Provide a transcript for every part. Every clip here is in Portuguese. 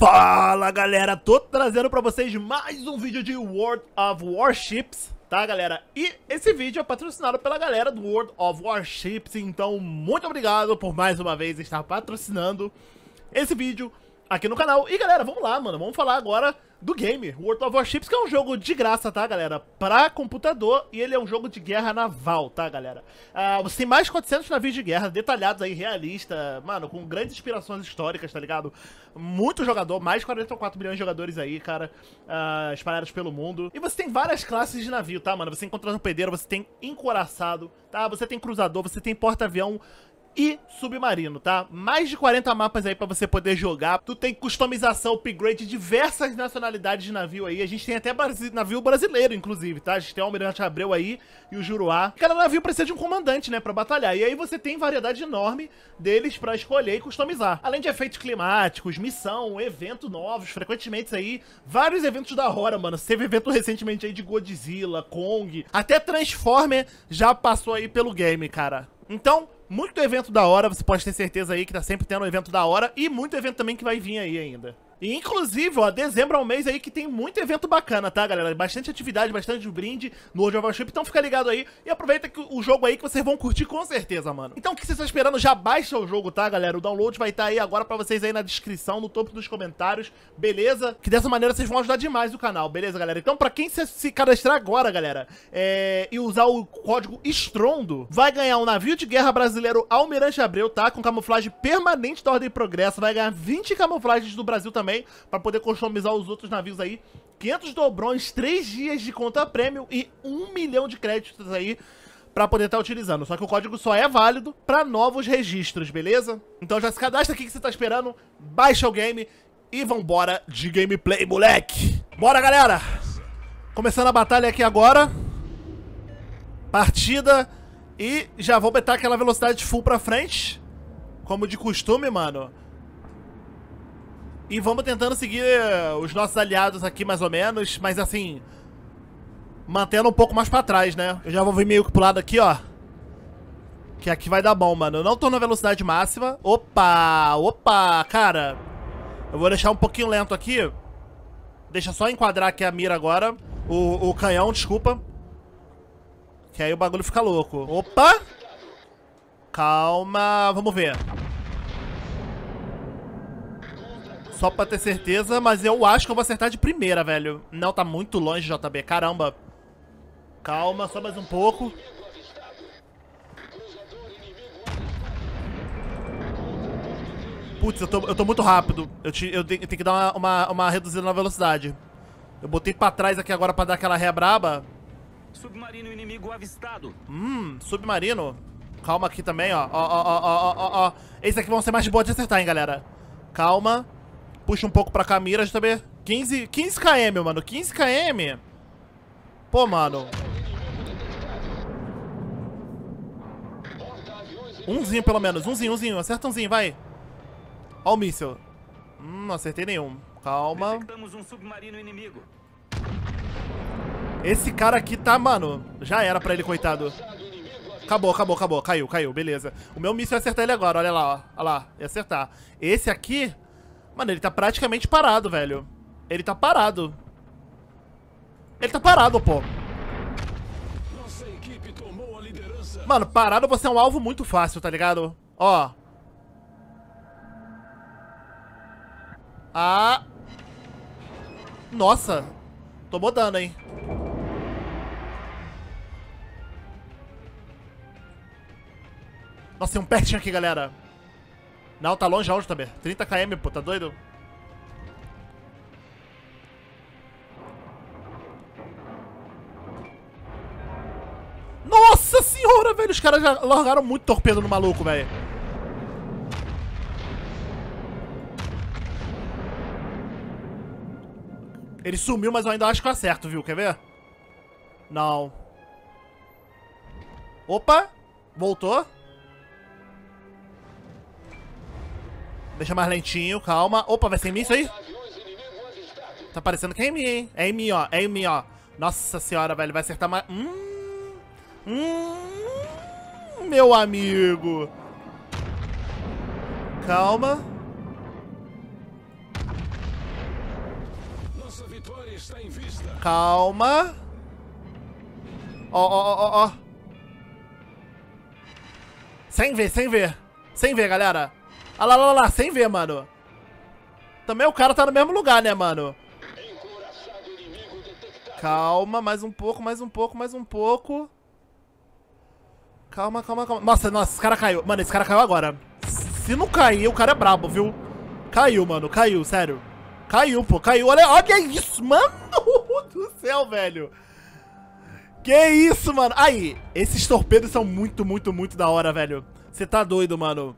Fala galera, tô trazendo pra vocês mais um vídeo de World of Warships, tá galera? E esse vídeo é patrocinado pela galera do World of Warships, então muito obrigado por mais uma vez estar patrocinando esse vídeo aqui no canal. E galera, vamos lá, mano, vamos falar agora do game, World of Warships, que é um jogo de graça, tá, galera? Pra computador, e ele é um jogo de guerra naval, tá, galera? Uh, você tem mais de 400 navios de guerra detalhados aí, realista, mano, com grandes inspirações históricas, tá ligado? Muito jogador, mais de 44 milhões de jogadores aí, cara, uh, espalhados pelo mundo. E você tem várias classes de navio, tá, mano? Você tem contra-torpedeiro, você tem encoraçado, tá? Você tem cruzador, você tem porta-avião, e submarino, tá? Mais de 40 mapas aí pra você poder jogar. Tu tem customização, upgrade de diversas nacionalidades de navio aí. A gente tem até navio brasileiro, inclusive, tá? A gente tem o Almirante Abreu aí e o Juruá. Cada navio precisa de um comandante, né, pra batalhar. E aí você tem variedade enorme deles pra escolher e customizar. Além de efeitos climáticos, missão, eventos novos, frequentemente aí. Vários eventos da hora, mano. Teve evento recentemente aí de Godzilla, Kong. Até Transformer já passou aí pelo game, cara. Então, muito evento da hora, você pode ter certeza aí que tá sempre tendo um evento da hora e muito evento também que vai vir aí ainda. E, inclusive, ó, dezembro é um mês aí que tem muito evento bacana, tá, galera? Bastante atividade, bastante brinde no World of Warship, então fica ligado aí e aproveita que o jogo aí que vocês vão curtir com certeza, mano. Então, o que vocês estão esperando? Já baixa o jogo, tá, galera? O download vai estar tá aí agora pra vocês aí na descrição, no topo dos comentários, beleza? Que dessa maneira vocês vão ajudar demais o canal, beleza, galera? Então, pra quem se cadastrar agora, galera, é... e usar o código ESTRONDO, vai ganhar um navio de guerra brasileiro Almirante Abreu, tá? Com camuflagem permanente da Ordem Progresso, vai ganhar 20 camuflagens do Brasil também, também, para poder customizar os outros navios aí. 500 dobrões, 3 dias de conta prêmio e 1 milhão de créditos aí para poder estar tá utilizando. Só que o código só é válido para novos registros, beleza? Então já se cadastra aqui que você tá esperando, baixa o game e vambora de gameplay, moleque! Bora, galera! Começando a batalha aqui agora. Partida. E já vou botar aquela velocidade full pra frente. Como de costume, mano. E vamos tentando seguir eh, os nossos aliados aqui, mais ou menos. Mas assim, mantendo um pouco mais pra trás, né? Eu já vou vir meio que pro lado aqui, ó. Que aqui vai dar bom, mano. Eu não tô na velocidade máxima. Opa! Opa! Cara, eu vou deixar um pouquinho lento aqui. Deixa só enquadrar aqui a mira agora. O, o canhão, desculpa. Que aí o bagulho fica louco. Opa! Calma, vamos ver. Só pra ter certeza, mas eu acho que eu vou acertar de primeira, velho. Não, tá muito longe, JB. Caramba. Calma, só mais um pouco. Putz, eu tô, eu tô muito rápido. Eu, te, eu, tenho, eu tenho que dar uma, uma, uma, reduzida na velocidade. Eu botei pra trás aqui agora pra dar aquela ré braba. Submarino inimigo avistado. Hum, submarino. Calma aqui também, ó. Ó, ó, ó, ó, ó, ó. Esses aqui vão ser mais de boa de acertar, hein, galera. Calma. Puxa um pouco pra cá a mira, também. 15, 15 km, mano. 15 km. Pô, mano. Umzinho, pelo menos. Umzinho, umzinho. Acerta umzinho, vai. Ó o míssil. Hum, não acertei nenhum. Calma. Um Esse cara aqui tá, mano... Já era pra ele, coitado. Acabou, acabou, acabou. Caiu, caiu. Beleza. O meu míssil ia acertar ele agora. Olha lá, ó. Olha lá. Ia acertar. Esse aqui... Mano, ele tá praticamente parado, velho. Ele tá parado. Ele tá parado, pô. Mano, parado você é um alvo muito fácil, tá ligado? Ó. Ah. Nossa. Tomou dano, hein. Nossa, tem um pertinho aqui, galera. Não, tá longe aonde, também. 30 km, pô, tá doido? Nossa senhora, velho! Os caras já largaram muito torpedo no maluco, velho. Ele sumiu, mas eu ainda acho que eu acerto, viu? Quer ver? Não. Opa! Voltou. Deixa mais lentinho, calma. Opa, vai ser em mim isso aí? Tá parecendo que é em mim, hein? É em mim, ó. É em mim, ó. Nossa senhora, velho. Vai acertar mais... Hum... Hum... Meu amigo. Calma. vitória está em vista. Calma. Ó, ó, ó, ó. Sem ver, sem ver. Sem ver, galera. Olha lá, lá, lá, sem ver, mano. Também o cara tá no mesmo lugar, né, mano? Calma, mais um pouco, mais um pouco, mais um pouco. Calma, calma, calma. Nossa, nossa, esse cara caiu. Mano, esse cara caiu agora. Se não cair, o cara é brabo, viu? Caiu, mano, caiu, sério. Caiu, pô, caiu. Olha, olha isso, mano do céu, velho. Que isso, mano. Aí, esses torpedos são muito, muito, muito da hora, velho. Você tá doido, mano.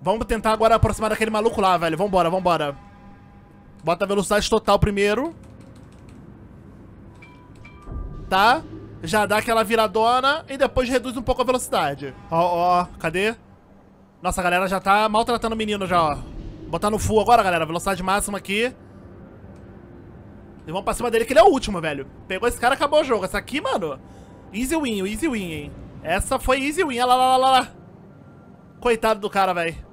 Vamos tentar agora aproximar daquele maluco lá, velho. Vambora, vambora. Bota a velocidade total primeiro. Tá? Já dá aquela viradona e depois reduz um pouco a velocidade. Ó, ó, cadê? Nossa, a galera já tá maltratando o menino já, ó. Botar no full agora, galera. Velocidade máxima aqui. E vamos pra cima dele, que ele é o último, velho. Pegou esse cara, acabou o jogo. Essa aqui, mano... Easy win, easy win, hein. Essa foi easy win. Olha lá, lá, lá, lá. Coitado do cara, velho.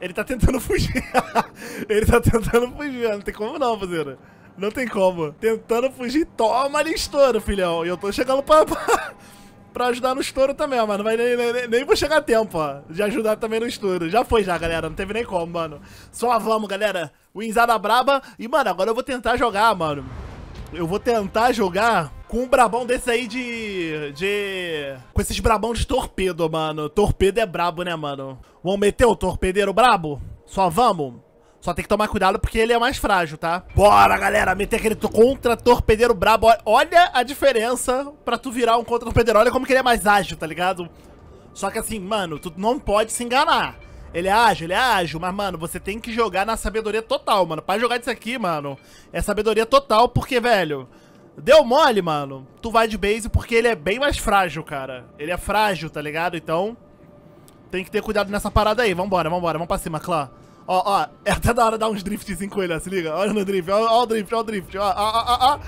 Ele tá tentando fugir. ele tá tentando fugir. Não tem como não, fazer. Não tem como. Tentando fugir. Toma ali estouro, filhão. E eu tô chegando pra... pra ajudar no estouro também, mano. Vai nem, nem, nem, vou chegar a tempo, ó. De ajudar também no estouro. Já foi já, galera. Não teve nem como, mano. Só vamos, galera. Winzada braba. E, mano, agora eu vou tentar jogar, mano. Eu vou tentar jogar com um brabão desse aí de... De... Com esses brabão de torpedo, mano. Torpedo é brabo, né, mano? Vamos meter o torpedeiro brabo? Só vamos? Só tem que tomar cuidado porque ele é mais frágil, tá? Bora, galera, meter aquele contra-torpedeiro brabo. Olha a diferença pra tu virar um contra-torpedeiro. Olha como que ele é mais ágil, tá ligado? Só que assim, mano, tu não pode se enganar. Ele é ágil, ele é ágil, mas, mano, você tem que jogar na sabedoria total, mano. Pra jogar isso aqui, mano, é sabedoria total, porque, velho, deu mole, mano, tu vai de base porque ele é bem mais frágil, cara. Ele é frágil, tá ligado? Então, tem que ter cuidado nessa parada aí. Vambora, vambora, vamos pra cima, clã. Ó, ó, é até da hora dar uns driftzinhos com ele, ó, se liga. Olha no drift, ó, ó o drift, ó o drift, ó, ó, ó, ó.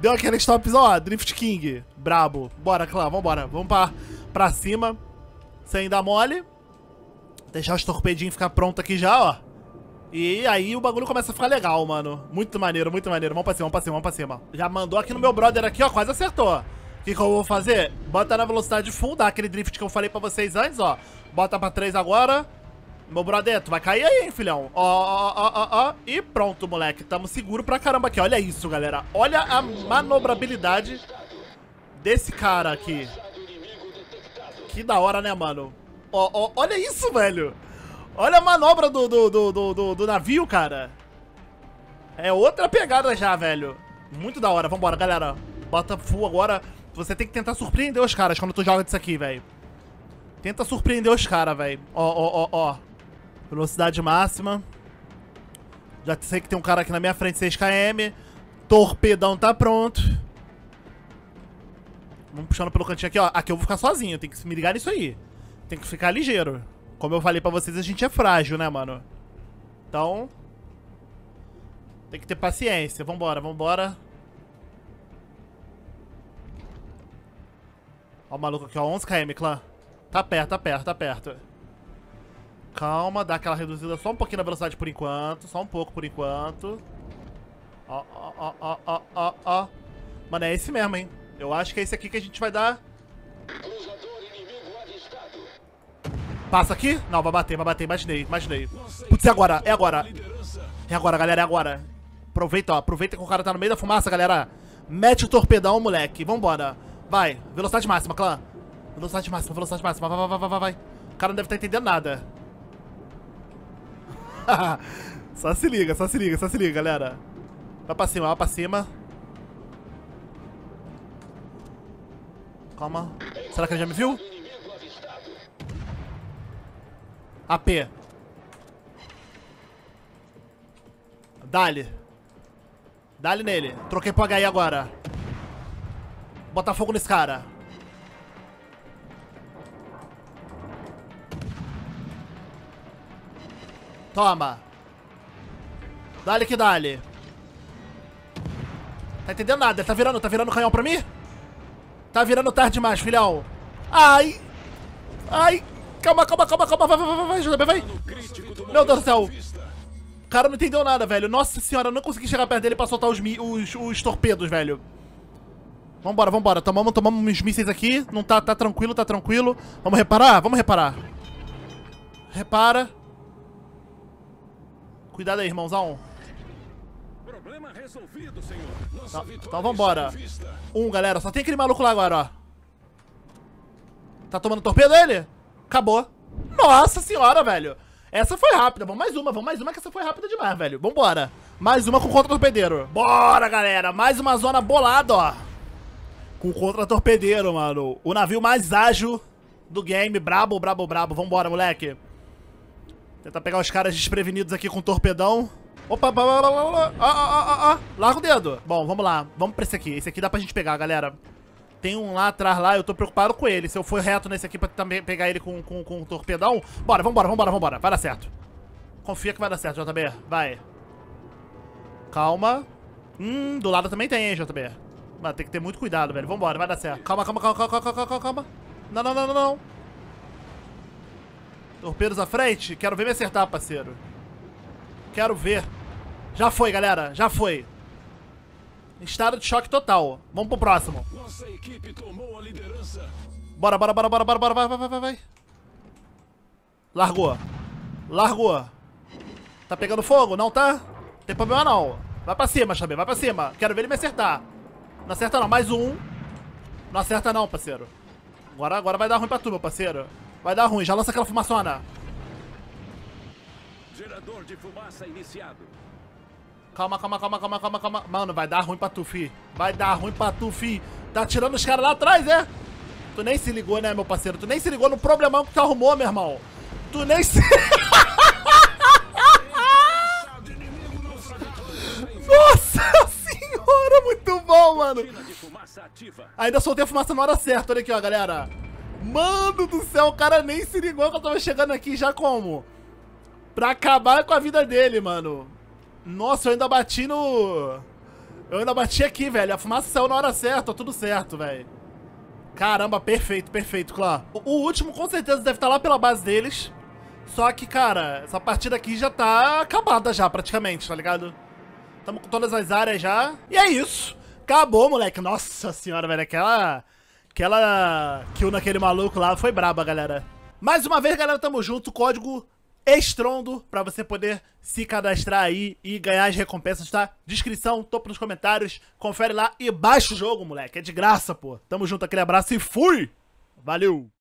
Deu aquele stops, ó, Drift King, brabo. Bora, clã, vambora. Vamos pra, pra cima, sem dar mole. Deixar os torpedinhos ficar pronto aqui já, ó. E aí o bagulho começa a ficar legal, mano. Muito maneiro, muito maneiro. Vamos pra cima, vamos pra cima, vamos pra cima. Já mandou aqui no meu brother aqui, ó, quase acertou. O que, que eu vou fazer? Bota na velocidade full, dá aquele drift que eu falei pra vocês antes, ó. Bota pra 3 agora. Meu brother, tu vai cair aí, hein, filhão. Ó, ó, ó, ó, ó. E pronto, moleque. Tamo seguro pra caramba aqui. Olha isso, galera. Olha a manobrabilidade desse cara aqui. Que da hora, né, mano? Ó, ó, olha isso, velho. Olha a manobra do, do, do, do, do navio, cara. É outra pegada já, velho. Muito da hora. Vambora, galera. Bota full agora. Você tem que tentar surpreender os caras quando tu joga disso aqui, velho. Tenta surpreender os caras, velho. Ó, ó, ó, ó. Velocidade máxima. Já sei que tem um cara aqui na minha frente, 6km. Torpedão tá pronto. Vamos puxando pelo cantinho aqui, ó. Aqui eu vou ficar sozinho, tem que me ligar nisso aí. Tem que ficar ligeiro. Como eu falei pra vocês, a gente é frágil, né, mano? Então... Tem que ter paciência. Vambora, vambora. Ó o maluco aqui, ó. 11km, clã. Tá perto, tá perto, tá perto. Calma, dá aquela reduzida só um pouquinho na velocidade por enquanto. Só um pouco por enquanto. Ó, ó, ó, ó, ó, ó, ó. Mano, é esse mesmo, hein? Eu acho que é esse aqui que a gente vai dar... Passa aqui? Não, vai bater, vai bater. Imaginei, imaginei. Putz, é agora, é agora. É agora, galera, é agora. Aproveita, ó. Aproveita que o cara tá no meio da fumaça, galera. Mete o torpedão, moleque. Vambora. Vai. Velocidade máxima, clã. Velocidade máxima, velocidade máxima. Vai, vai, vai, vai, vai. O cara não deve estar tá entendendo nada. só se liga, só se liga, só se liga, galera. Vai pra cima, vai pra cima. Calma. Será que ele já me viu? AP. Dale. Dale nele. Troquei pro HI agora. Bota fogo nesse cara. Toma. Dale que dale. Tá entendendo nada? Ele tá virando, tá virando canhão pra mim? Tá virando tarde demais, filhão. Ai. Ai. Calma, calma, calma, calma. Vai, vai, vai, vai, vai, vai. Meu Deus do céu. cara não entendeu nada, velho. Nossa senhora, eu não consegui chegar perto dele pra soltar os, os, os torpedos, velho. Vambora, vambora. Tomamos, tomamos uns mísseis aqui. Não tá, tá tranquilo, tá tranquilo. Vamos reparar? Vamos reparar. Repara. Cuidado aí, irmãozão. Problema resolvido, senhor. Nossa Tá, vitória então vambora. Um, galera. Só tem aquele maluco lá agora, ó. Tá tomando torpedo ele? Acabou. Nossa senhora, velho. Essa foi rápida. Vamos mais uma, vamos mais uma que essa foi rápida demais, velho. Vambora. Mais uma com contra-torpedeiro. Bora, galera. Mais uma zona bolada, ó. Com contra-torpedeiro, mano. O navio mais ágil do game. Brabo, brabo, brabo. Vambora, moleque. Tentar pegar os caras desprevenidos aqui com torpedão. Opa, opa, ah, ah, ah, ah. Larga o dedo. Bom, vamos lá. Vamos pra esse aqui. Esse aqui dá pra gente pegar, galera. Tem um lá atrás lá, eu tô preocupado com ele. Se eu for reto nesse aqui pra também pegar ele com, com, com um torpedão. Bora, vambora, vambora, vambora. Vai dar certo. Confia que vai dar certo, JB. Vai. Calma. Hum, do lado também tem, hein, JB. Mano, tem que ter muito cuidado, velho. Vambora, vai dar certo. Calma, calma, calma, calma, calma, calma, calma. Não, não, não, não, não. Torpedos à frente? Quero ver me acertar, parceiro. Quero ver. Já foi, galera. Já foi. Estado de choque total. Vamos pro próximo. Bora, bora, bora, bora, bora, bora, vai, vai, vai, vai. Largou. Largou. Tá pegando fogo? Não tá? Tem problema não. Vai pra cima, Xabi, vai pra cima. Quero ver ele me acertar. Não acerta não, mais um. Não acerta não, parceiro. Agora, agora vai dar ruim pra tu, meu parceiro. Vai dar ruim, já lança aquela fumaçona. Gerador de fumaça iniciado. Calma, calma, calma, calma, calma, calma. Mano, vai dar ruim pra tu, fi. Vai dar ruim pra tu, fi. Tá tirando os caras lá atrás, é? Tu nem se ligou, né, meu parceiro? Tu nem se ligou no problemão que tu arrumou, meu irmão. Tu nem se... Nossa senhora, muito bom, mano. Ainda soltei a fumaça na hora certa, olha aqui, ó, galera. Mano do céu, o cara nem se ligou que eu tava chegando aqui já como? Pra acabar com a vida dele, mano. Nossa, eu ainda bati no... Eu ainda bati aqui, velho. A fumaça saiu na hora certa, tudo certo, velho. Caramba, perfeito, perfeito, claro. O, último com certeza deve estar lá pela base deles. Só que, cara, essa partida aqui já tá acabada já, praticamente, tá ligado? Tamo com todas as áreas já. E é isso. Acabou, moleque. Nossa senhora, velho. Aquela... Aquela kill naquele maluco lá foi braba, galera. Mais uma vez, galera, tamo junto. Código Estrondo pra você poder se cadastrar aí e ganhar as recompensas, tá? Descrição, topo nos comentários. Confere lá e baixa o jogo, moleque. É de graça, pô. Tamo junto, aquele abraço e fui! Valeu!